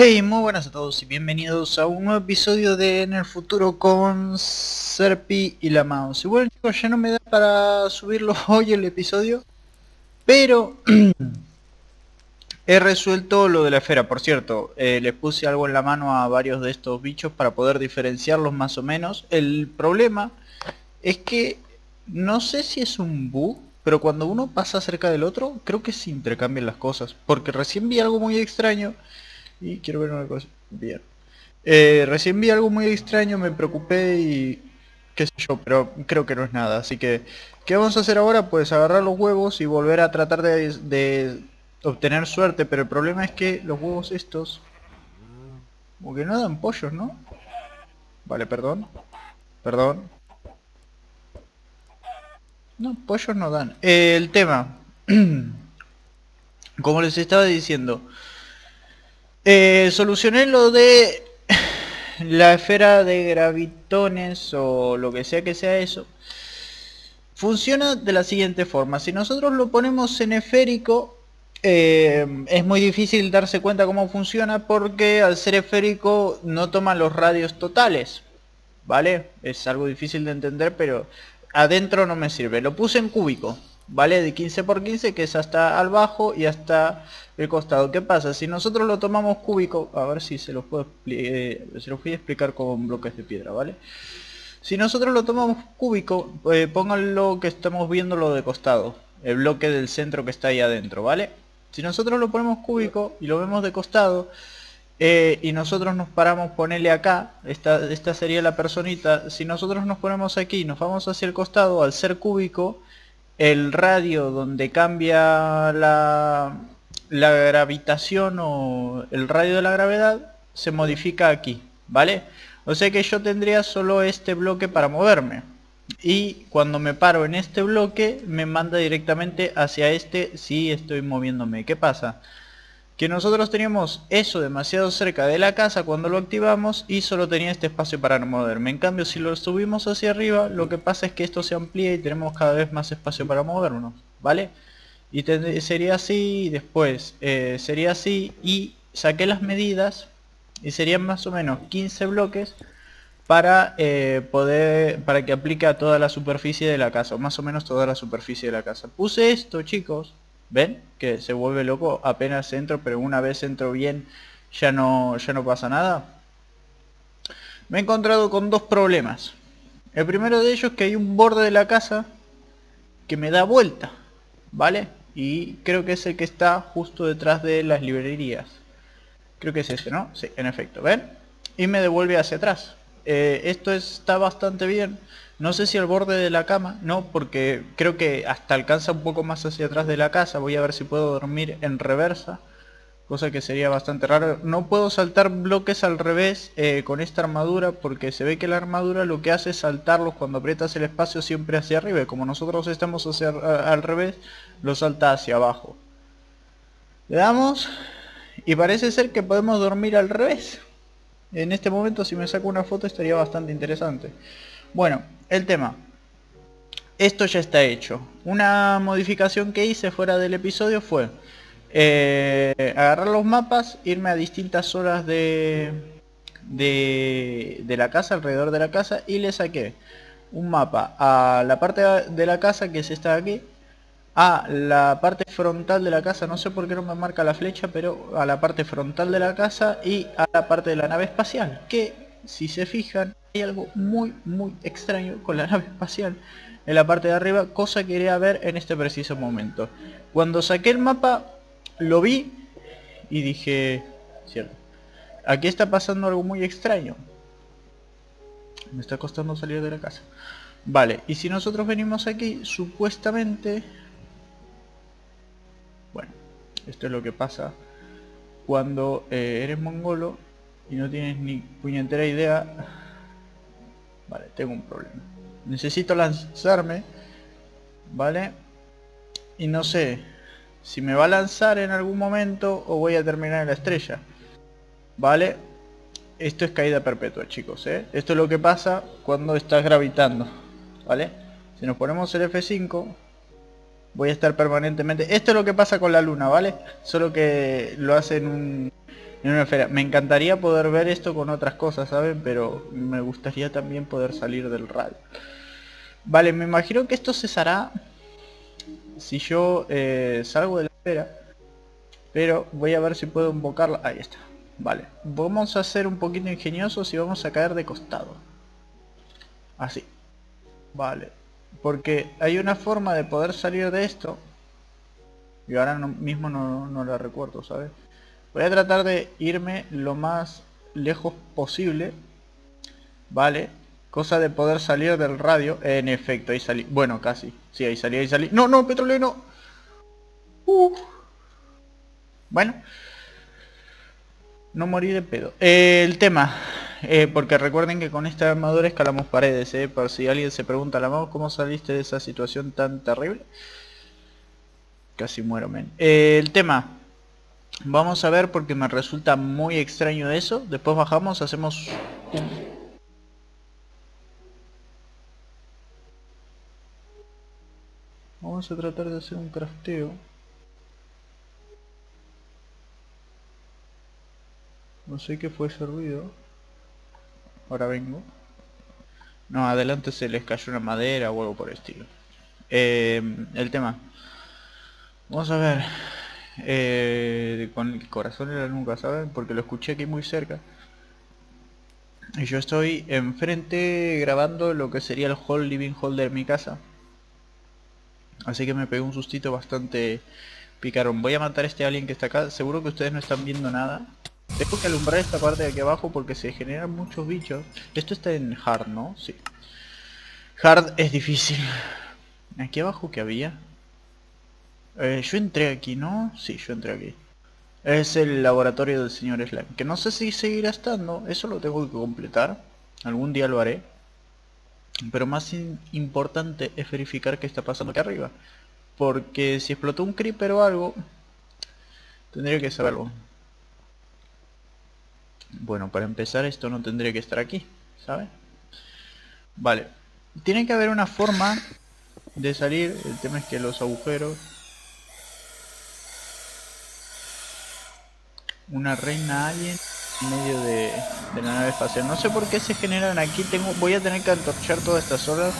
Hey, muy buenas a todos y bienvenidos a un nuevo episodio de En el Futuro con Serpi y la Mouse. Y bueno chicos, ya no me da para subirlo hoy el episodio, pero he resuelto lo de la esfera. Por cierto, eh, les puse algo en la mano a varios de estos bichos para poder diferenciarlos más o menos. El problema es que no sé si es un bug, pero cuando uno pasa cerca del otro, creo que se intercambian las cosas. Porque recién vi algo muy extraño y quiero ver una cosa. Bien. Eh, recién vi algo muy extraño, me preocupé y qué sé yo, pero creo que no es nada. Así que, ¿qué vamos a hacer ahora? Pues agarrar los huevos y volver a tratar de, obtener suerte. Pero el problema es que los huevos estos... Como que no dan pollos, ¿no? Vale, perdón. Perdón. No, pollos no dan. Eh, el tema. Como les estaba diciendo. Eh, solucioné lo de la esfera de gravitones o lo que sea que sea eso. Funciona de la siguiente forma. Si nosotros lo ponemos en esférico, eh, es muy difícil darse cuenta cómo funciona porque al ser esférico no toma los radios totales. ¿Vale? Es algo difícil de entender, pero adentro no me sirve. Lo puse en cúbico. ¿Vale? De 15 por 15 que es hasta al bajo y hasta el costado. ¿Qué pasa? Si nosotros lo tomamos cúbico, a ver si se los puedo eh, se los voy a explicar con bloques de piedra, ¿vale? Si nosotros lo tomamos cúbico, eh, pónganlo que estamos viendo lo de costado, el bloque del centro que está ahí adentro, ¿vale? Si nosotros lo ponemos cúbico y lo vemos de costado, eh, y nosotros nos paramos, ponerle acá, esta, esta sería la personita, si nosotros nos ponemos aquí y nos vamos hacia el costado, al ser cúbico, el radio donde cambia la, gravitación o el radio de la gravedad se modifica aquí, ¿vale? O sea que yo tendría solo este bloque para moverme. Y cuando me paro en este bloque me manda directamente hacia este si estoy moviéndome. ¿Qué pasa? Que nosotros teníamos eso demasiado cerca de la casa cuando lo activamos y solo tenía este espacio para moverme. En cambio si lo subimos hacia arriba lo que pasa es que esto se amplía y tenemos cada vez más espacio para movernos, ¿vale? Y sería así, después eh, sería así y saqué las medidas y serían más o menos 15 bloques para eh, poder para que aplique a toda la superficie de la casa o más o menos toda la superficie de la casa puse esto chicos ¿Ven? Que se vuelve loco apenas entro, pero una vez entro bien ya no, ya no pasa nada. Me he encontrado con dos problemas. El primero de ellos es que hay un borde de la casa que me da vuelta, ¿vale? Y creo que es el que está justo detrás de las librerías. Creo que es este, ¿no? Sí, en efecto, ¿ven? Y me devuelve hacia atrás. Eh, esto está bastante bien no sé si al borde de la cama, no, porque creo que hasta alcanza un poco más hacia atrás de la casa. Voy a ver si puedo dormir en reversa, cosa que sería bastante raro. No puedo saltar bloques al revés eh, con esta armadura, porque se ve que la armadura lo que hace es saltarlos cuando aprietas el espacio siempre hacia arriba. Como nosotros estamos hacia, al revés, lo salta hacia abajo. Le damos y parece ser que podemos dormir al revés. En este momento si me saco una foto estaría bastante interesante. Bueno, el tema. Esto ya está hecho. Una modificación que hice fuera del episodio fue eh, agarrar los mapas, irme a distintas horas de, de, de, la casa, alrededor de la casa, y le saqué un mapa a la parte de la casa que es esta de aquí, a la parte frontal de la casa, no sé por qué no me marca la flecha, pero a la parte frontal de la casa y a la parte de la nave espacial, que si se fijan hay algo muy muy extraño con la nave espacial en la parte de arriba, cosa que quería ver en este preciso momento. Cuando saqué el mapa, lo vi y dije, cierto, aquí está pasando algo muy extraño. Me está costando salir de la casa. Vale, y si nosotros venimos aquí, supuestamente... Bueno, esto es lo que pasa cuando eh, eres mongolo y no tienes ni puñetera idea Vale, tengo un problema. Necesito lanzarme. ¿Vale? Y no sé si me va a lanzar en algún momento o voy a terminar en la estrella. ¿Vale? Esto es caída perpetua, chicos, ¿eh? Esto es lo que pasa cuando estás gravitando. ¿Vale? Si nos ponemos el F5, voy a estar permanentemente... Esto es lo que pasa con la luna, ¿vale? Solo que lo hace en un, en una esfera. Me encantaría poder ver esto con otras cosas, ¿saben? Pero me gustaría también poder salir del radio. Vale, me imagino que esto cesará si yo eh, salgo de la esfera. Pero voy a ver si puedo invocarla. Ahí está. Vale. Vamos a ser un poquito ingeniosos y vamos a caer de costado. Así. Vale. Porque hay una forma de poder salir de esto. Y ahora mismo no, no la recuerdo, ¿sabes? Voy a tratar de irme lo más lejos posible. Vale. Cosa de poder salir del radio. En efecto, ahí salí. Bueno, casi. Sí, ahí salí, ahí salí. No, no, petróleo no. Uh. Bueno. No morí de pedo. el tema. Eh, porque recuerden que con esta armadura escalamos paredes, eh, por si alguien se pregunta, la ¿cómo saliste de esa situación tan terrible? Casi muero, men. Eh, el tema. Vamos a ver porque me resulta muy extraño eso. Después bajamos, hacemos Vamos a tratar de hacer un crafteo. No sé qué fue ese ruido. Ahora vengo. No, adelante se les cayó una madera o algo por el estilo. Eh, el tema. Vamos a ver. Eh, con el corazón en la nuca, ¿saben? Porque lo escuché aquí muy cerca. Y yo estoy enfrente grabando lo que sería el hall, living hall de mi casa. Así que me pegó un sustito bastante picarón. Voy a matar a este alien que está acá. Seguro que ustedes no están viendo nada. Tengo que alumbrar esta parte de aquí abajo porque se generan muchos bichos. Esto está en hard, ¿no? Sí. Hard es difícil. ¿Aquí abajo qué había? Eh, yo entré aquí, ¿no? Sí, yo entré aquí. Es el laboratorio del señor Slime. Que no sé si seguirá estando. Eso lo tengo que completar. Algún día lo haré. Pero más importante es verificar qué está pasando aquí arriba. Porque si explotó un creeper o algo, tendría que saberlo. Bueno, para empezar esto no tendría que estar aquí, ¿sabes? Vale. Tiene que haber una forma de salir. El tema es que los agujeros... Una reina alien en medio de, la nave espacial. No sé por qué se generan aquí. Tengo, voy a tener que antorchar todas estas horas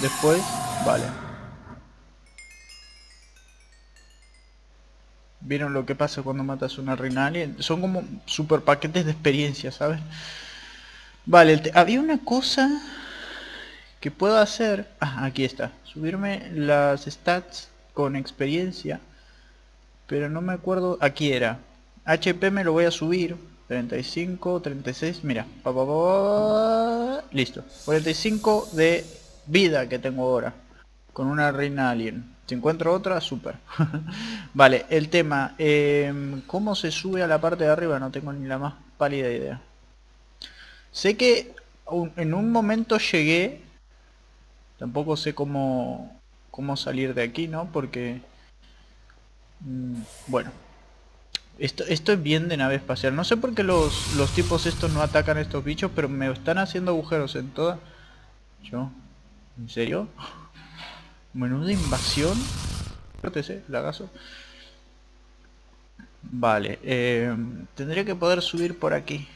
después. Vale. ¿Vieron lo que pasa cuando matas una reina alien? Son como super paquetes de experiencia, ¿sabes? Vale, había una cosa que puedo hacer... Ah, aquí está. Subirme las stats con experiencia. Pero no me acuerdo... Aquí era. HP me lo voy a subir. 35, 36, mira. Listo. 45 de vida que tengo ahora. Con una reina alien. Si encuentro otra, súper. vale, el tema. Em, ¿Cómo se sube a la parte de arriba? No tengo ni la más pálida idea. Sé que en un momento llegué. Tampoco sé cómo, cómo salir de aquí, ¿no? Porque... Mm, bueno. Esto, esto es bien de nave espacial. No sé por qué los, los tipos estos no atacan a estos bichos, pero me están haciendo agujeros en toda... Yo... ¿En serio? Menú de invasión. la lagazo. Vale, eh, tendría que poder subir por aquí.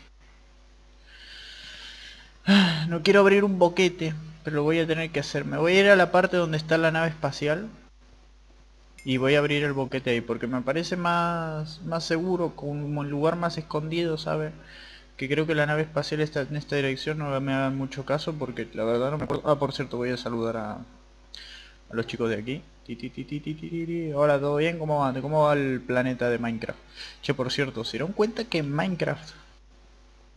No quiero abrir un boquete, pero lo voy a tener que hacer. Me voy a ir a la parte donde está la nave espacial. Y voy a abrir el boquete ahí, porque me parece más, más seguro, como un lugar más escondido, ¿sabes? Que creo que la nave espacial está en esta dirección, no me hagan mucho caso, porque la verdad no me acuerdo. Ah, por cierto, voy a saludar a, a los chicos de aquí. Hola, ¿todo bien? ¿Cómo va? ¿Cómo va el planeta de Minecraft? Che, por cierto, ¿se dieron cuenta que Minecraft,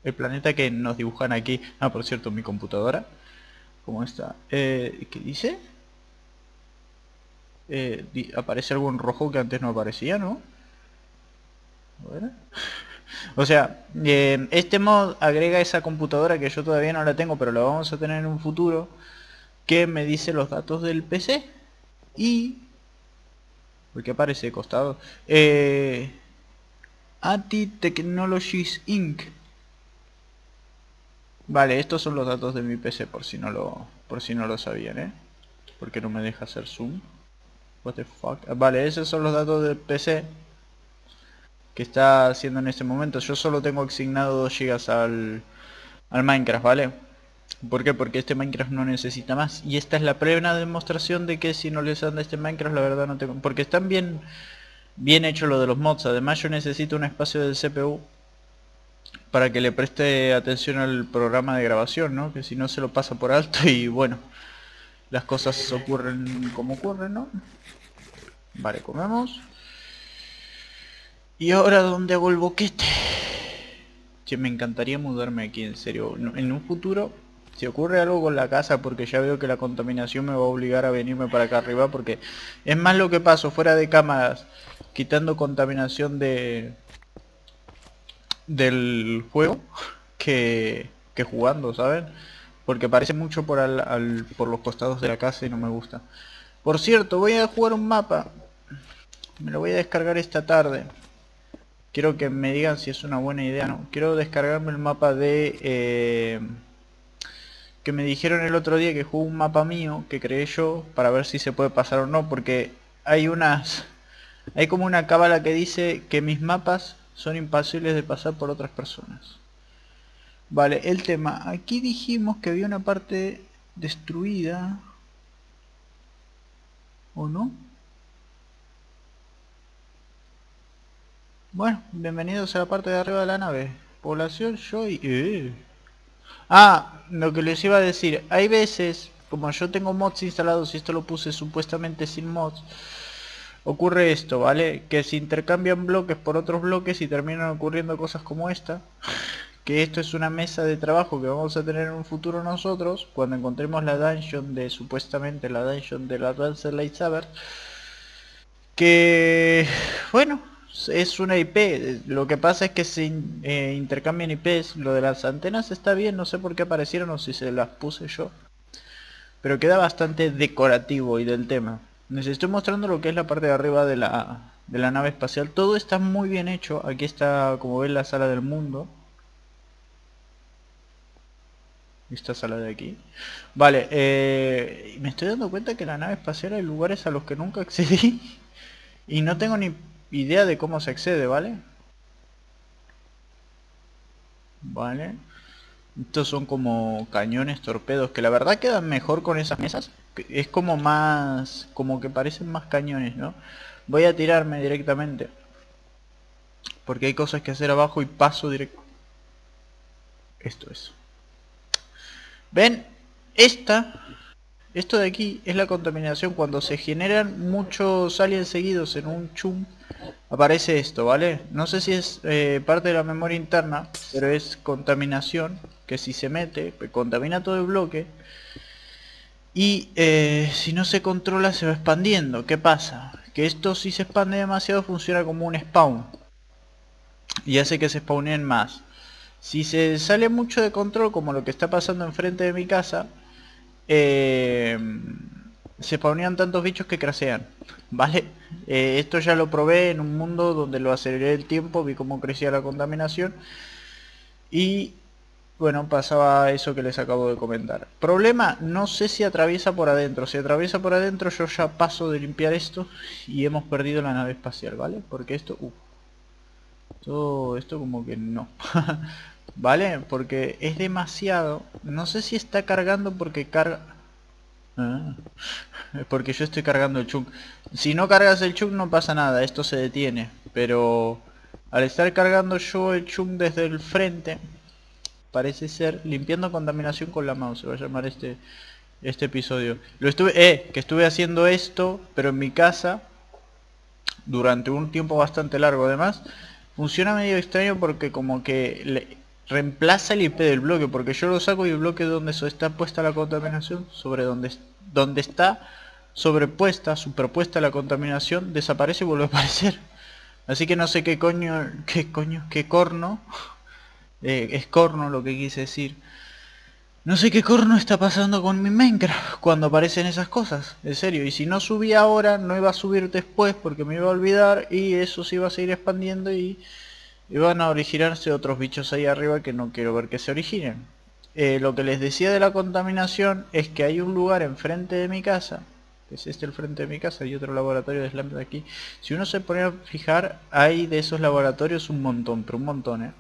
el planeta que nos dibujan aquí... Ah, por cierto, mi computadora. ¿Cómo está? Eh, ¿Qué dice? Eh, aparece algo en rojo que antes no aparecía, ¿no? O sea, eh, este mod agrega esa computadora que yo todavía no la tengo, pero la vamos a tener en un futuro, que me dice los datos del PC y porque aparece de costado eh, Technologies Inc. Vale estos son los datos de mi PC por si no lo por si no lo sabían eh porque no me deja hacer zoom what the fuck vale esos son los datos del PC que está haciendo en este momento. Yo solo tengo asignado 2 GB al, al Minecraft, ¿vale? ¿Por qué? Porque este Minecraft no necesita más. Y esta es la plena demostración de que si no les anda este Minecraft, la verdad no tengo... Porque están bien, bien hecho lo de los mods. Además yo necesito un espacio del CPU para que le preste atención al programa de grabación, ¿no? Que si no se lo pasa por alto y bueno, las cosas ocurren como ocurren, ¿no? Vale, comemos. Y ahora, ¿dónde hago el boquete? Que me encantaría mudarme aquí, en serio. En un futuro, si ocurre algo con la casa, porque ya veo que la contaminación me va a obligar a venirme para acá arriba, porque es más lo que paso fuera de cámaras, quitando contaminación de, del juego que, que jugando, ¿saben? Porque parece mucho por, al, por los costados de la casa y no me gusta. Por cierto, voy a jugar un mapa. Me lo voy a descargar esta tarde. Quiero que me digan si es una buena idea no. Quiero descargarme el mapa de... Eh, que me dijeron el otro día que jugó un mapa mío que creé yo para ver si se puede pasar o no. Porque hay unas... Hay como una cábala que dice que mis mapas son impasibles de pasar por otras personas. Vale, el tema. Aquí dijimos que había una parte destruida. ¿O no? Bueno, bienvenidos a la parte de arriba de la nave. Población yo y... Eh. Ah, lo que les iba a decir. Hay veces, como yo tengo mods instalados y esto lo puse supuestamente sin mods, ocurre esto, ¿vale? Que se intercambian bloques por otros bloques y terminan ocurriendo cosas como esta. Que esto es una mesa de trabajo que vamos a tener en un futuro nosotros, cuando encontremos la dungeon de, supuestamente la dungeon de la Advanced Lightsaber. Que, bueno, es una IP, lo que pasa es que se eh, intercambian IPs, lo de las antenas está bien, no sé por qué aparecieron o si se las puse yo. Pero queda bastante decorativo y del tema. Les estoy mostrando lo que es la parte de arriba de la, de la nave espacial. Todo está muy bien hecho. Aquí está, como ven, la sala del mundo. Esta sala de aquí. Vale, eh, me estoy dando cuenta que la nave espacial hay lugares a los que nunca accedí. Y no tengo ni idea de cómo se accede, ¿vale? Vale. Estos son como cañones torpedos que la verdad quedan mejor con esas mesas. Es como más... como que parecen más cañones, ¿no? Voy a tirarme directamente. Porque hay cosas que hacer abajo y paso directo. Esto es. ¿Ven? Esta... Esto de aquí es la contaminación. Cuando se generan muchos aliens seguidos en un chum aparece esto, ¿vale? No sé si es eh, parte de la memoria interna, pero es contaminación, que si se mete, pues contamina todo el bloque. Y eh, si no se controla se va expandiendo. ¿Qué pasa? Que esto si se expande demasiado funciona como un spawn. Y hace que se spawnen más. Si se sale mucho de control, como lo que está pasando enfrente de mi casa, eh, se spawnean tantos bichos que crasean. ¿Vale? Eh, esto ya lo probé en un mundo donde lo aceleré el tiempo, vi cómo crecía la contaminación. Y bueno, pasaba eso que les acabo de comentar. Problema, no sé si atraviesa por adentro. Si atraviesa por adentro yo ya paso de limpiar esto y hemos perdido la nave espacial, ¿vale? Porque esto... Uh, todo esto como que no. ¿Vale? Porque es demasiado. No sé si está cargando porque carga... Ah, porque yo estoy cargando el chunk. Si no cargas el chunk no pasa nada, esto se detiene. Pero al estar cargando yo el chunk desde el frente, parece ser limpiando contaminación con la mouse, se va a llamar este este episodio. Lo estuve, eh, que estuve haciendo esto, pero en mi casa durante un tiempo bastante largo además. Funciona medio extraño porque como que le, reemplaza el IP del bloque, porque yo lo saco y el bloque donde está puesta la contaminación, sobre donde, donde está sobrepuesta, superpuesta la contaminación, desaparece y vuelve a aparecer. Así que no sé qué coño, qué coño, qué corno, eh, es corno lo que quise decir. No sé qué corno está pasando con mi Minecraft cuando aparecen esas cosas, en serio. Y si no subí ahora, no iba a subir después porque me iba a olvidar y eso se iba a seguir expandiendo y y van a originarse otros bichos ahí arriba que no quiero ver que se originen. Eh, lo que les decía de la contaminación es que hay un lugar enfrente de mi casa que es este el frente de mi casa y otro laboratorio de Slam de aquí. Si uno se pone a fijar, hay de esos laboratorios un montón, pero un montón, ¿eh?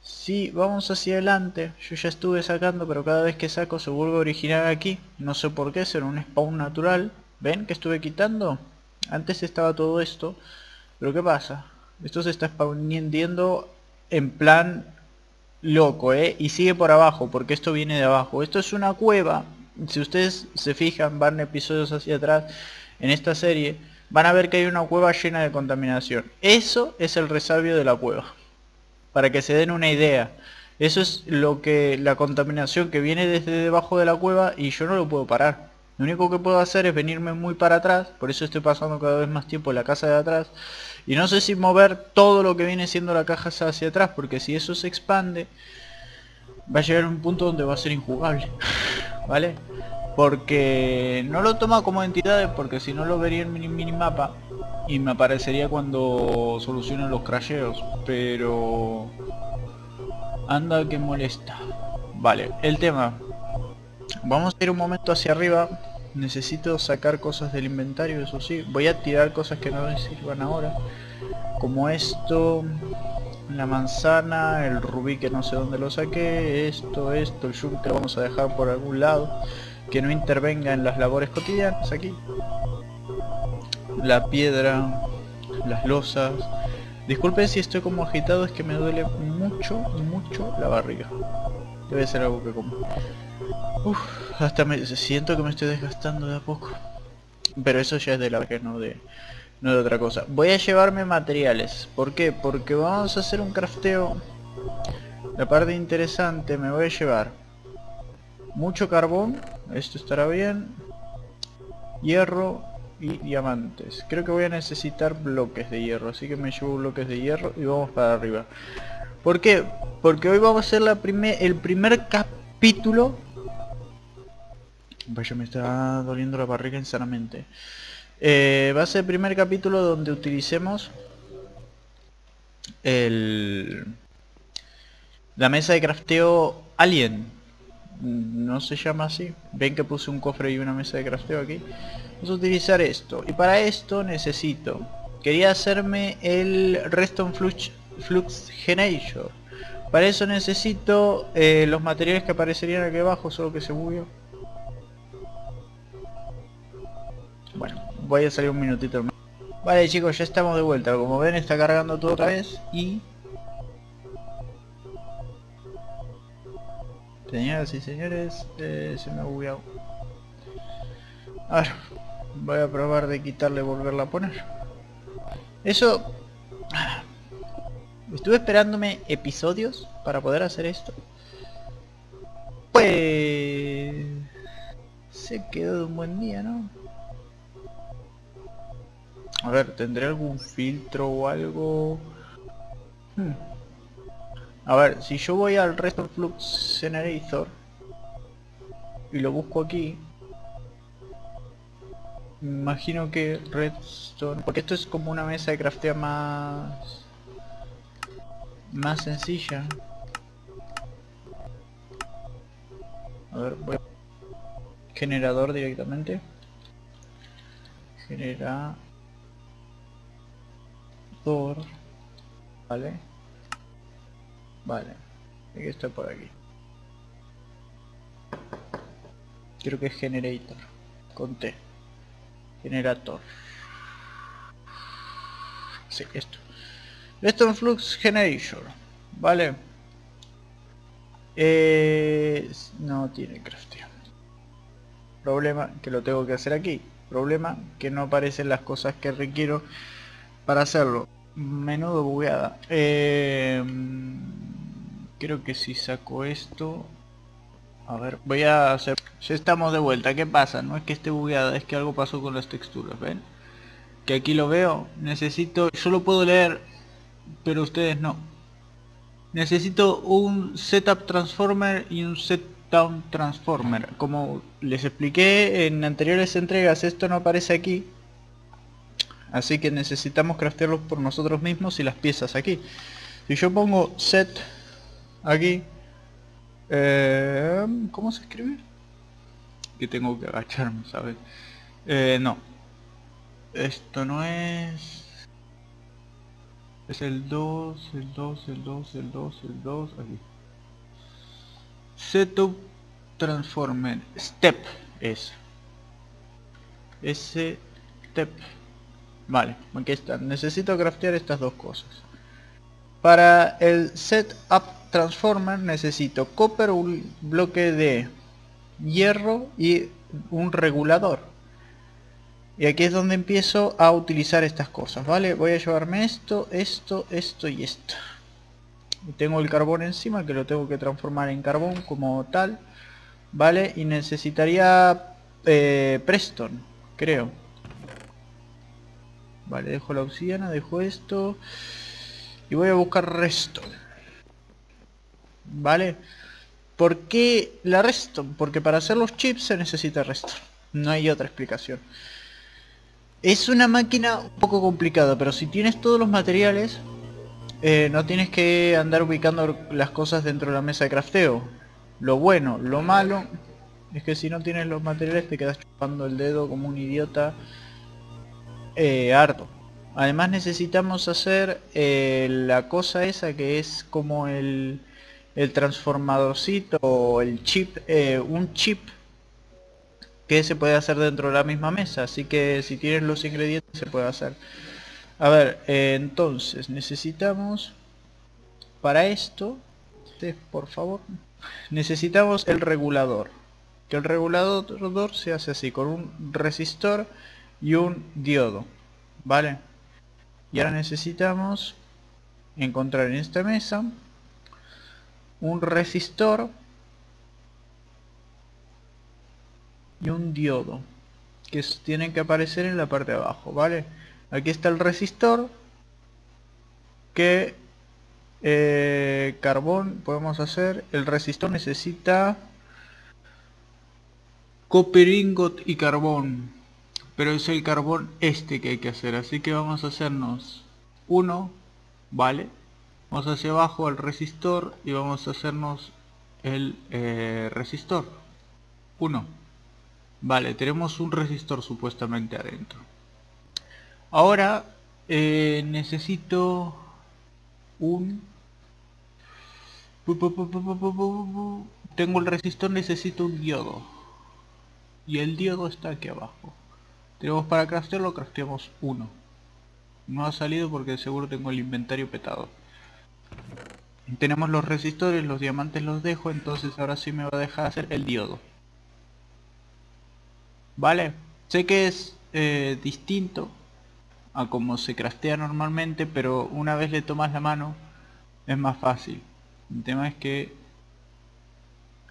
Si vamos hacia adelante, yo ya estuve sacando, pero cada vez que saco se vuelve a originar aquí. No sé por qué, será un spawn natural. ¿Ven que estuve quitando? Antes estaba todo esto, pero ¿qué pasa? Esto se está spawniendo en plan loco, ¿eh? Y sigue por abajo, porque esto viene de abajo. Esto es una cueva. Si ustedes se fijan, van episodios hacia atrás en esta serie, van a ver que hay una cueva llena de contaminación. Eso es el resabio de la cueva. Para que se den una idea. Eso es lo que la contaminación que viene desde debajo de la cueva y yo no lo puedo parar. Lo único que puedo hacer es venirme muy para atrás, por eso estoy pasando cada vez más tiempo en la casa de atrás. Y no sé si mover todo lo que viene siendo la caja hacia atrás, porque si eso se expande, va a llegar a un punto donde va a ser injugable. ¿Vale? Porque no lo toma como entidades, porque si no lo vería en mi minimapa y me aparecería cuando solucionen los crasheos. Pero... Anda que molesta. Vale, el tema. Vamos a ir un momento hacia arriba. Necesito sacar cosas del inventario, eso sí. Voy a tirar cosas que no me sirvan ahora. Como esto, la manzana, el rubí que no sé dónde lo saqué, esto, esto, el yunque que vamos a dejar por algún lado. Que no intervenga en las labores cotidianas aquí. La piedra, las losas. Disculpen si estoy como agitado, es que me duele mucho, mucho la barriga. Debe ser algo que como. Uf, hasta me siento que me estoy desgastando de a poco. Pero eso ya es de la que no de no de otra cosa. Voy a llevarme materiales. ¿Por qué? Porque vamos a hacer un crafteo. La parte interesante me voy a llevar mucho carbón. Esto estará bien. Hierro y diamantes. Creo que voy a necesitar bloques de hierro. Así que me llevo bloques de hierro y vamos para arriba. ¿Por qué? Porque hoy vamos a hacer la el primer capítulo Vaya, me está doliendo la barriga insanamente. Eh, va a ser el primer capítulo donde utilicemos el la mesa de crafteo Alien. No se llama así. Ven que puse un cofre y una mesa de crafteo aquí. Vamos a utilizar esto. Y para esto necesito... Quería hacerme el Reston Flux, Flux Generator. Para eso necesito eh, los materiales que aparecerían aquí abajo, solo que se movió. Voy a salir un minutito más. Vale chicos, ya estamos de vuelta. Como ven está cargando todo otra vez y... Señoras y señores, eh, se me ha bugueado. A voy a probar de quitarle y volverla a poner. Eso... Estuve esperándome episodios para poder hacer esto. Pues... Se quedó de un buen día, ¿no? A ver, ¿tendré algún filtro o algo? Hmm. A ver, si yo voy al Restore Flux Generator y lo busco aquí, imagino que Redstone... Porque esto es como una mesa de crafteo más... Más sencilla. A ver, voy a... Generador directamente. Genera vale. Vale. Aquí está por aquí. Creo que es generator. Con T. Generator. Sí, esto. Es flux generator vale. Eh, no tiene crafteo problema que lo tengo que hacer aquí. Problema que no aparecen las cosas que requiero para hacerlo. Menudo bugueada eh, creo que si saco esto a ver voy a hacer ya estamos de vuelta. Qué pasa no es que esté bugueada es que algo pasó con las texturas ven que aquí lo veo necesito yo lo puedo leer pero ustedes no. Necesito un setup transformer y un setdown transformer. Como les expliqué en anteriores entregas esto no aparece aquí Así que necesitamos craftearlos por nosotros mismos y las piezas aquí. Si yo pongo set aquí, eh, ¿cómo se escribe? Que tengo que agacharme, ¿sabes? Eh, no. Esto no es... Es el 2, el 2, el 2, el 2, el 2, aquí. Setup Transformer Step es. Ese step. Vale, aquí está. Necesito craftear estas dos cosas. Para el Setup Transformer necesito copper, un bloque de hierro y un regulador. Y aquí es donde empiezo a utilizar estas cosas, ¿vale? Voy a llevarme esto, esto, esto y esto. Tengo el carbón encima que lo tengo que transformar en carbón como tal. ¿Vale? Y necesitaría eh, Preston, creo. Vale, dejo la obsidiana, dejo esto. Y voy a buscar Reston. ¿Vale? ¿Por qué la Reston? Porque para hacer los chips se necesita Reston. No hay otra explicación. Es una máquina un poco complicada, pero si tienes todos los materiales, eh, no tienes que andar ubicando las cosas dentro de la mesa de crafteo. Lo bueno, lo malo, es que si no tienes los materiales te quedas chupando el dedo como un idiota eh. Además necesitamos hacer eh, la cosa esa que es como el, transformadorcito o el chip, un chip que se puede hacer dentro de la misma mesa. Así que si tienes los ingredientes se puede hacer. A ver eh, entonces necesitamos para esto por favor necesitamos el regulador. Que el regulador se hace así con un resistor y un diodo vale y ahora necesitamos encontrar en esta mesa un resistor y un diodo que tienen que aparecer en la parte de abajo vale aquí está el resistor que eh, carbón podemos hacer. El resistor necesita copper ingot y carbón pero es el carbón este que hay que hacer así que vamos a hacernos uno vale vamos hacia abajo al resistor y vamos a hacernos el eh, resistor uno Vale, tenemos un resistor supuestamente adentro. Ahora eh, necesito un... Tengo el resistor, necesito un diodo. Y el diodo está aquí abajo. Tenemos para craftearlo, crafteamos uno. No ha salido porque seguro tengo el inventario petado. Tenemos los resistores, los diamantes los dejo, entonces ahora sí me va a dejar hacer el diodo. Vale, sé que es eh, distinto a como se craftea normalmente, pero una vez le tomas la mano es más fácil. El tema es que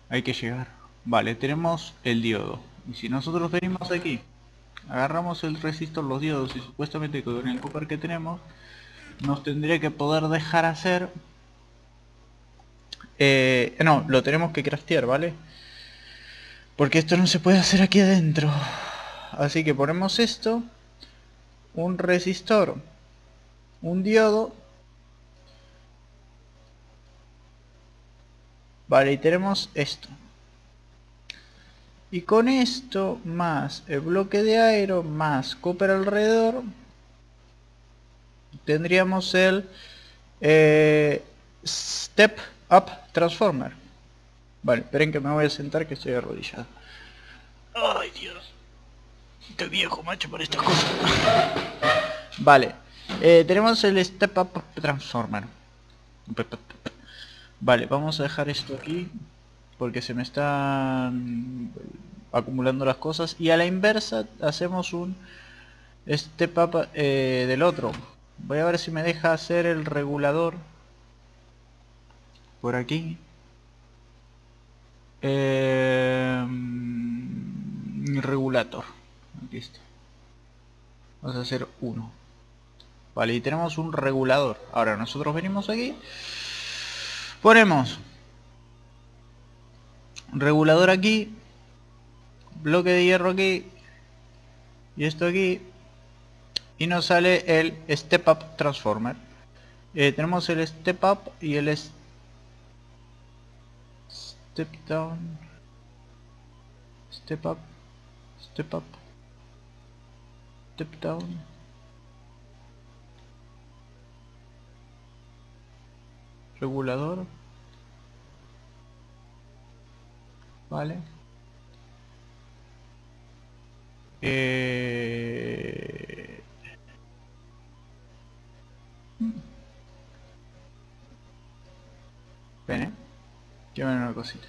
hay que llegar. Vale, tenemos el diodo. Y si nosotros venimos aquí, agarramos el resistor, los diodos y supuestamente con el copper que tenemos, nos tendría que poder dejar hacer... Eh, no, lo tenemos que craftear, ¿vale? Porque esto no se puede hacer aquí adentro. Así que ponemos esto. Un resistor. Un diodo. Vale, y tenemos esto. Y con esto, más el bloque de aero, más copper alrededor, tendríamos el eh, Step Up Transformer. Vale, esperen que me voy a sentar que estoy arrodillado. Ay, Dios. Qué viejo, macho, por estas cosas. vale. Eh, tenemos el Step Up Transformer. Vale, vamos a dejar esto aquí. Porque se me están acumulando las cosas. Y a la inversa hacemos un Step Up eh, del otro. Voy a ver si me deja hacer el regulador. Por aquí. Eh, regulator. Aquí está. Vamos a hacer uno. Vale, y tenemos un regulador. Ahora nosotros venimos aquí. Ponemos regulador aquí. Bloque de hierro aquí. Y esto aquí. Y nos sale el Step Up Transformer. Eh, tenemos el Step Up y el step down step up step up Step down. Regulador. Vale. Eh... Ven, eh. una cosita.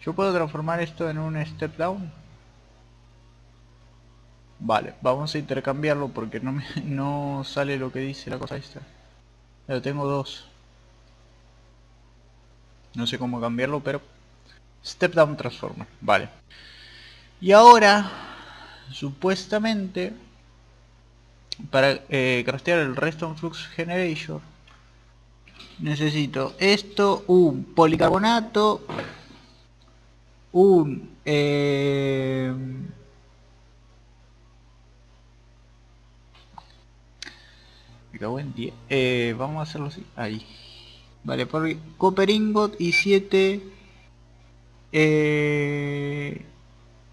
Yo puedo transformar esto en un step down. Vale, vamos a intercambiarlo porque no no sale lo que dice la cosa esta. Pero tengo dos. No sé cómo cambiarlo, pero Step Down Transformer, vale. Y ahora, supuestamente, para eh, craftear el Redstone Flux Generator, necesito esto, un policarbonato, un... Eh, me cago en 10. Eh, vamos a hacerlo así, ahí. Vale, por copper ingot y 7 eh,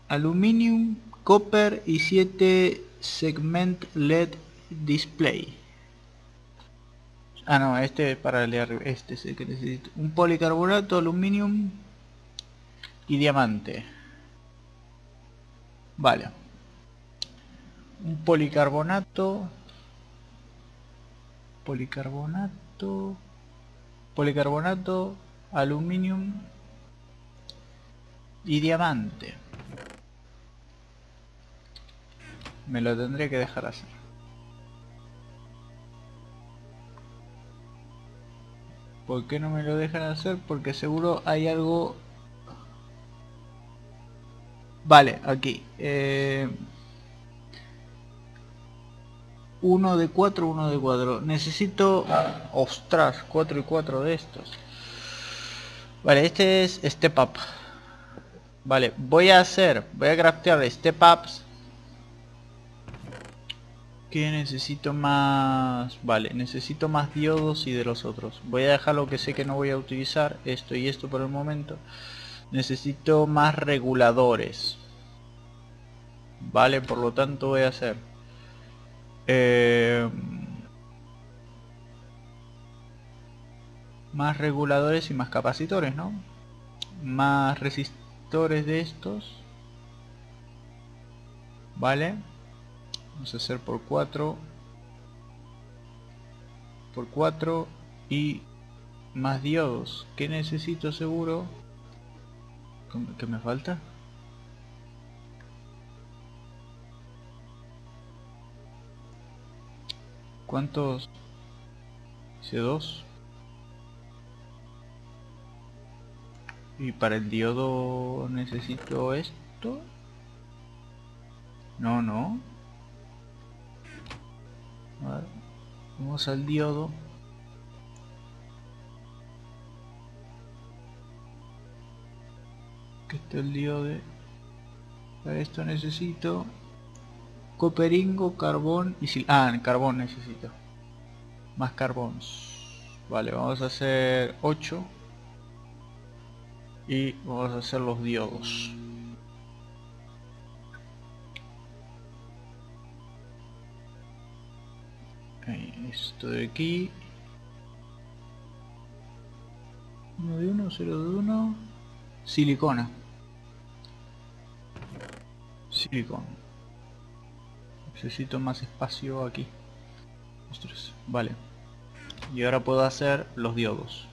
aluminium, copper y 7 segment LED display. Ah, no, este es para leer, este es el que necesito. Un policarbonato, aluminium y diamante. Vale. Un policarbonato. Policarbonato. Policarbonato, aluminium y diamante. Me lo tendré que dejar así. ¿Por qué no me lo dejan hacer? Porque seguro hay algo... Vale, aquí. Eh... Uno de cuatro, uno de cuatro. Necesito... Ostras, cuatro y cuatro de estos. Vale, este es Step Up. Vale, voy a hacer, voy a craftear step ups. Que necesito más... Vale, necesito más diodos y de los otros. Voy a dejar lo que sé que no voy a utilizar, esto y esto por el momento. Necesito más reguladores. Vale, por lo tanto voy a hacer... Eh, más reguladores y más capacitores, ¿no? Más resistentes de estos. Vale vamos a hacer por 4 por 4 y más diodos. Que necesito seguro que me falta ¿Cuántos? Hice dos. Y para el diodo necesito esto. No, no. vamos al diodo. Que está el diodo. Para esto necesito coperingo, carbón y si ah, carbón necesito. Más carbón. Vale, vamos a hacer 8 y vamos a hacer los diodos. Esto de aquí. Uno de uno, cero de uno. Silicona. Silicona. Necesito más espacio aquí. Vale. Y ahora puedo hacer los diodos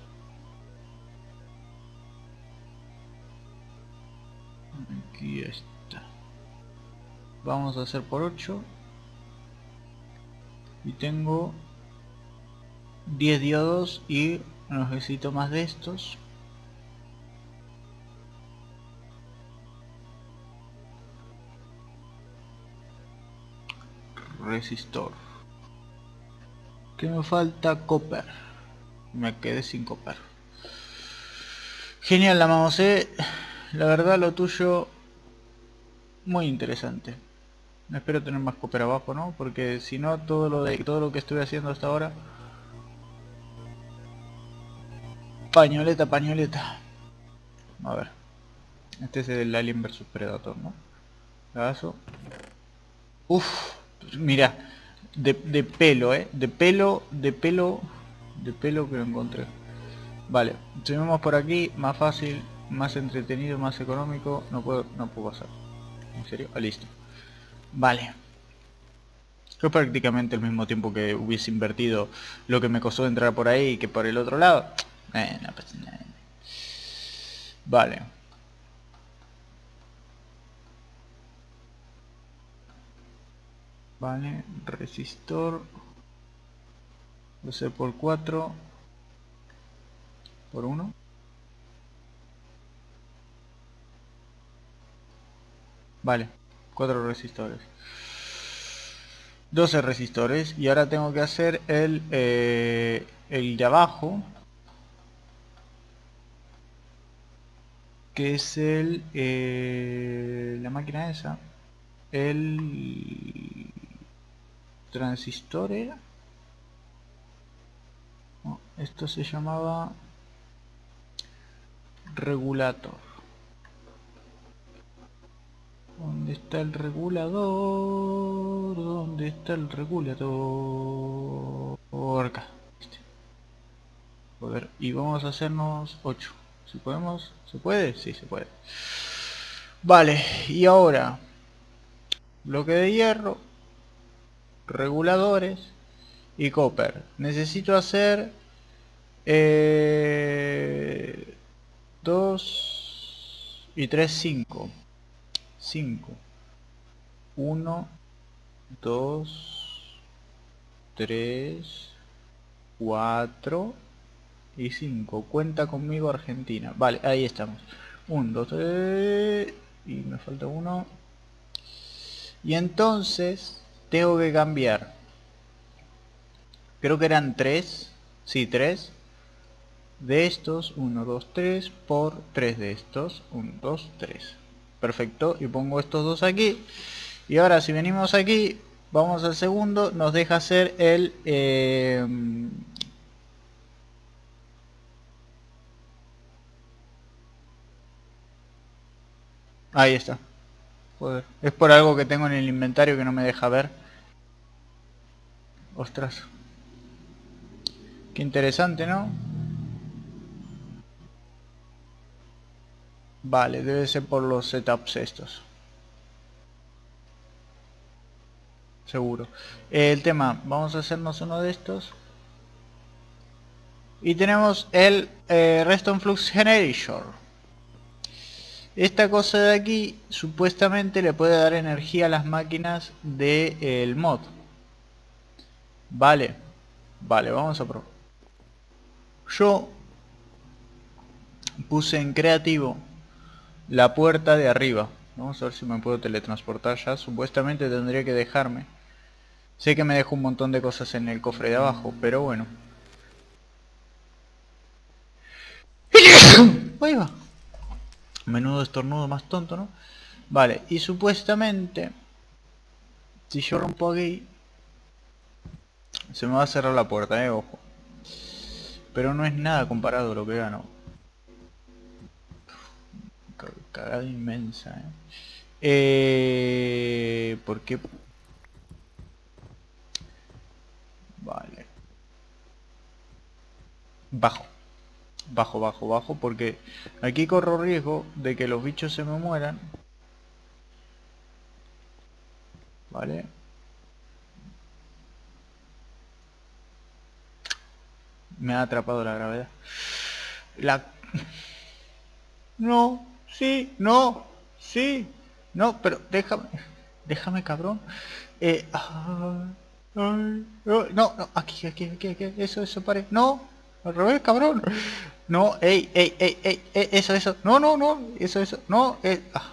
aquí está vamos a hacer por 8 y tengo 10 diodos y necesito más de estos. Resistor. Que me falta copper. Me quedé sin copper. Genial la vamos la verdad lo tuyo muy interesante. Espero tener más copper abajo, ¿no? Porque si no, todo lo de todo lo que estoy haciendo hasta ahora... Pañoleta, pañoleta. A ver. Este es el Alien vs Predator, ¿no? Caso. Uf, Mira, de, de pelo, eh. De pelo, de pelo, de pelo que lo encontré. Vale, subimos por aquí, más fácil, más entretenido, más económico. No puedo, no puedo pasar. ¿En serio? Ah, listo. Vale. Fue prácticamente el mismo tiempo que hubiese invertido lo que me costó entrar por ahí que por el otro lado. Nada. Vale. Vale, resistor. Lo sé por 4. Por 1. Vale, 4 resistores. 12 resistores y ahora tengo que hacer el, eh, el de abajo que es el eh, la máquina esa el transistor era esto se llamaba regulator ¿Dónde está el regulador? ¿Dónde está el regulador? Acá. Joder, y vamos a hacernos 8. Si podemos, ¿se puede? Sí, se puede. Vale, y ahora bloque de hierro, reguladores y copper. Necesito hacer eh, 2 y 3, 5. 5 1 2 3 4 y 5 cuenta conmigo Argentina. Vale ahí estamos. 1 2 3 y me falta uno. Y entonces tengo que cambiar. Creo que eran 3 sí 3 de estos 1 2 3 por 3 de estos 1 2 3 perfecto y pongo estos dos aquí. Y ahora si venimos aquí vamos al segundo nos deja hacer el eh, ahí está. Es por algo que tengo en el inventario que no me deja ver. Ostras. Qué interesante no Vale, debe ser por los setups estos. Seguro. El tema, vamos a hacernos uno de estos. Y tenemos el eh, Reston Flux Generator. Esta cosa de aquí supuestamente le puede dar energía a las máquinas del de, mod. Vale. Vale, vamos a probar. Yo puse en creativo la puerta de arriba. Vamos a ver si me puedo teletransportar ya. Supuestamente tendría que dejarme. Sé que me dejo un montón de cosas en el cofre de abajo, pero bueno. Ahí va. Menudo estornudo más tonto, ¿no? Vale, y supuestamente... Si yo rompo aquí... Se me va a cerrar la puerta, eh, ojo. Pero no es nada comparado a lo que gano cagada inmensa. ¿eh? Eh. Vale. Bajo. Bajo, bajo, bajo, porque aquí corro riesgo de que los bichos se me mueran. Vale. Me ha atrapado la gravedad. La... No sí, no, sí, no, pero déjame, déjame cabrón. Eh, no, no, aquí, aquí, aquí, aquí, eso, eso, pare, no, al revés, cabrón. No, ey, ey, ey, ey, eso, eso, no, no, no, eso, eso, no, eh, ah.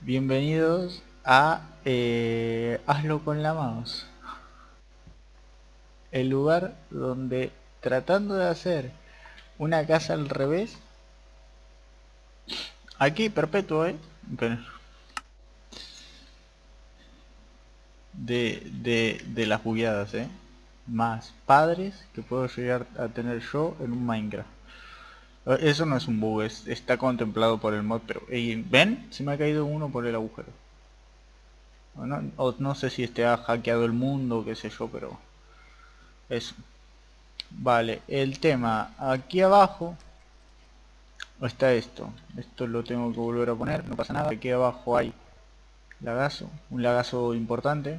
Bienvenidos a eh, Hazlo con la mouse el lugar donde tratando de hacer una casa al revés aquí perpetuo ¿eh? de, de, de las bugueadas ¿eh? más padres que puedo llegar a tener yo en un Minecraft Eso no es un bug, es- está contemplado por el mod, pero... ¿Ven? Se me ha caído uno por el agujero. No sé si este ha hackeado el mundo, qué sé yo, pero... Eso. Vale, el tema, aquí abajo está esto. Esto lo tengo que volver a poner, no pasa nada. Aquí abajo hay lagazo, un lagazo importante.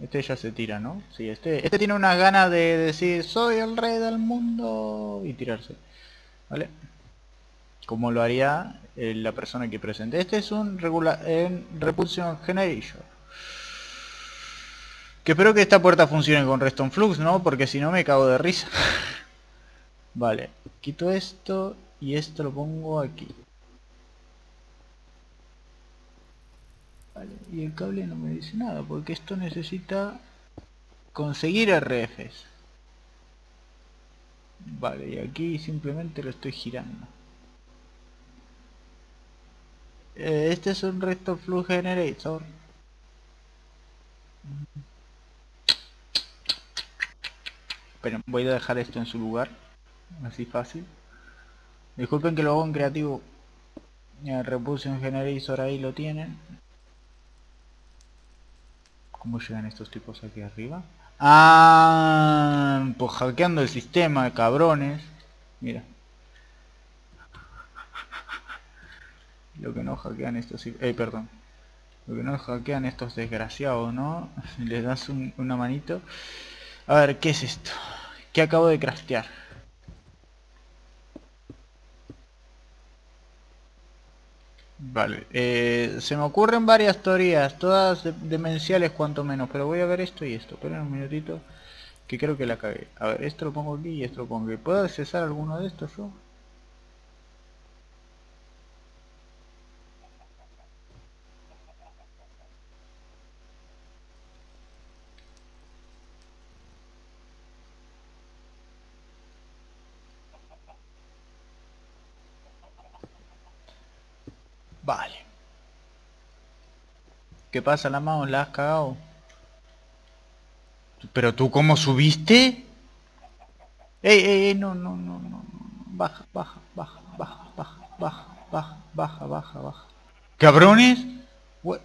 Este ya se tira, ¿no? Sí, este, este tiene unas ganas de decir soy el rey del mundo y tirarse. ¿Vale? Como lo haría eh, la persona que presente. Este es un regula en Repulsion Generation. Que espero que esta puerta funcione con Reston Flux, ¿no? Porque si no me cago de risa. vale, quito esto y esto lo pongo aquí. Vale, y el cable no me dice nada porque esto necesita conseguir RFs. Vale, y aquí simplemente lo estoy girando. Eh, este es un Reston Flux Generator. Pero voy a dejar esto en su lugar. Así fácil. Disculpen que lo hago en creativo. Ya, Repulsion Generator ahí lo tienen. ¿Cómo llegan estos tipos aquí arriba? Ah, pues hackeando el sistema, cabrones. Mira. Lo que no hackean estos... Eh, perdón. Lo que no hackean estos desgraciados, ¿no? Les das un- una manito. A ver, ¿qué es esto? ¿Qué acabo de craftear? Vale, eh, se me ocurren varias teorías, todas de- demenciales cuanto menos, pero voy a ver esto y esto. Esperen un minutito, que creo que la cagué. A ver, esto lo pongo aquí y esto lo pongo aquí. ¿Puedo accesar alguno de estos yo? Vale. ¿Qué pasa, la mano? ¿La has cagado? ¿Pero tú cómo subiste? ¡Ey, ey, ey! No, no, no, no. Baja, baja, baja, baja, baja, baja, baja, baja, baja, baja. ¿Cabrones? What-.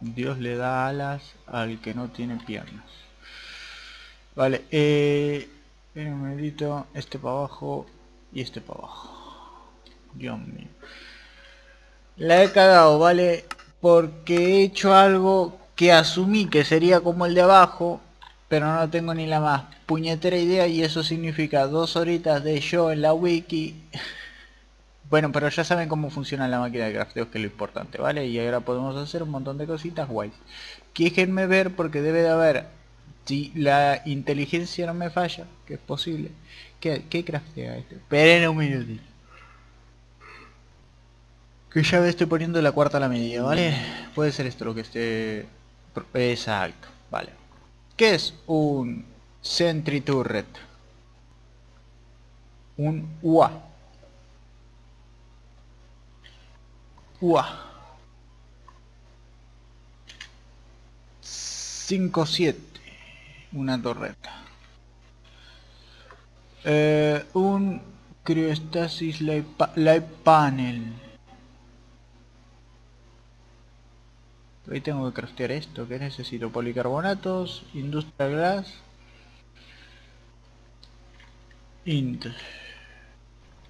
Dios le da alas al que no tiene piernas. Vale, eh... un momentito, este para abajo y este para abajo. Dios mío. La he cagado, ¿vale? Porque he hecho algo que asumí que sería como el de abajo, pero no tengo ni la más puñetera idea y eso significa dos horitas de yo en la wiki. Bueno, pero ya saben cómo funciona la máquina de crafteo, que es lo importante, ¿vale? Y ahora podemos hacer un montón de cositas guays. Déjenme ver porque debe de haber, si la inteligencia no me falla, que es posible. ¿Qué, qué craftea este? Esperen un minutito. Que ya estoy poniendo la cuarta a la medida, ¿vale? Puede ser esto lo que esté... Exacto, vale. ¿Qué es un Sentry Turret? Un UA. UA. 5-7. Una torreta. Eh, un Cryostasis Light, pa- light Panel. Ahí tengo que craftear esto. ¿Qué necesito? Policarbonatos, Industrial Glass. Int.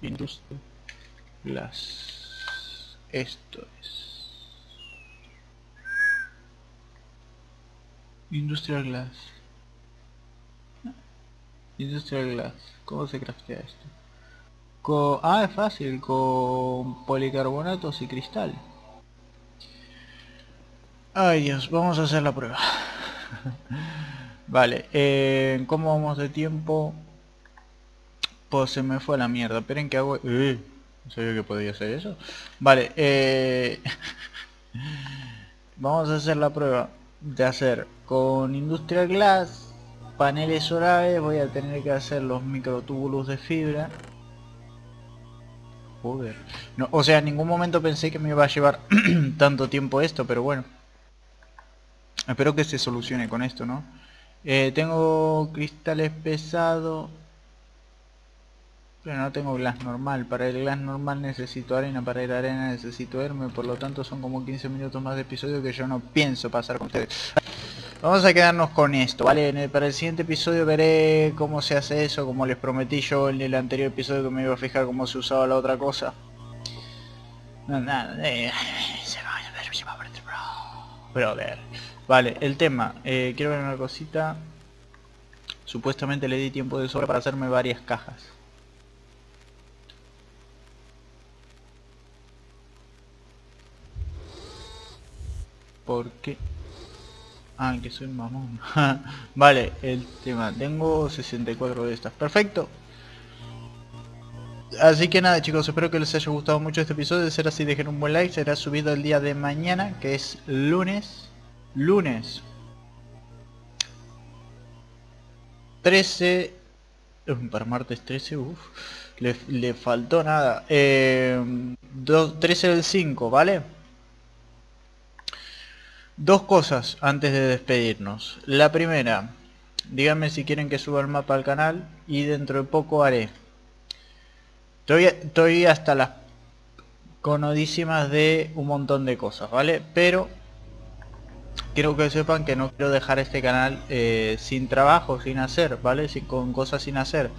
Industrial Glass. Esto es. Industrial Glass. Industrial Glass. ¿Cómo se craftea esto? Con... Ah, es fácil. Con policarbonatos y cristal. Ay Dios, vamos a hacer la prueba. vale, eh, ¿cómo vamos de tiempo? Pues se me fue a la mierda. Esperen que hago... Eh, no sabía que podía hacer eso. Vale, eh... vamos a hacer la prueba de hacer con Industrial Glass, paneles solares, voy a tener que hacer los microtúbulos de fibra. Joder. No, o sea, en ningún momento pensé que me iba a llevar tanto tiempo esto, pero bueno. Espero que se solucione con esto, ¿no? Eh, tengo cristales pesados. Pero no tengo glass normal. Para el glass normal necesito arena. Para el arena necesito herme. Por lo tanto son como 15 minutos más de episodio que yo no pienso pasar con ustedes. Vamos a quedarnos con esto, ¿vale? para el siguiente episodio veré cómo se hace eso. Como les prometí yo en el anterior episodio que me iba a fijar cómo se usaba la otra cosa. No, nada. Eh, ver Vale, el tema. Eh, quiero ver una cosita. Supuestamente le di tiempo de sobra para hacerme varias cajas. ¿Por qué? Ah, que soy mamón. vale, el tema. Tengo 64 de estas. Perfecto. Así que nada chicos, espero que les haya gustado mucho este episodio. De ser así, dejen un buen like. Será subido el día de mañana, que es lunes. Lunes. 13... Para martes 13, uff. Le, faltó nada. Eh, 13 del 5, ¿vale? Dos cosas antes de despedirnos. La primera, díganme si quieren que suba el mapa al canal y dentro de poco haré. Estoy, estoy hasta las conodísimas de un montón de cosas, ¿vale? Pero quiero que sepan que no quiero dejar este canal eh, sin trabajo, sin hacer, ¿vale? Sin, con cosas sin hacer.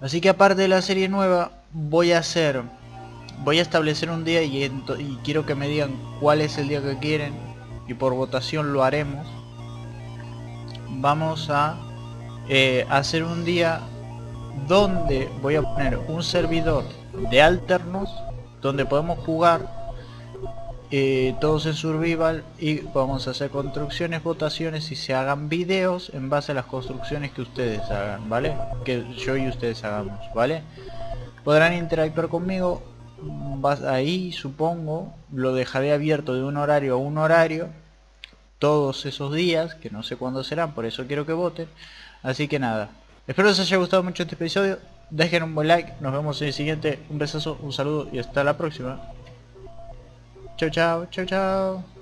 Así que aparte de la serie nueva, voy a hacer voy a establecer un día y, quiero que me digan cuál es el día que quieren y por votación lo haremos vamos a eh, hacer un día donde voy a poner un servidor de alternos donde podemos jugar eh, todos en survival y vamos a hacer construcciones, votaciones y se hagan videos en base a las construcciones que ustedes hagan, ¿vale? Que yo y ustedes hagamos, ¿vale? Podrán interactuar conmigo ahí supongo lo dejaré abierto de un horario a un horario todos esos días que no sé cuándo serán por eso quiero que voten así que nada espero les haya gustado mucho este episodio. Dejen un buen like nos vemos en el siguiente. Un besazo un saludo y hasta la próxima. Chao chao chao chao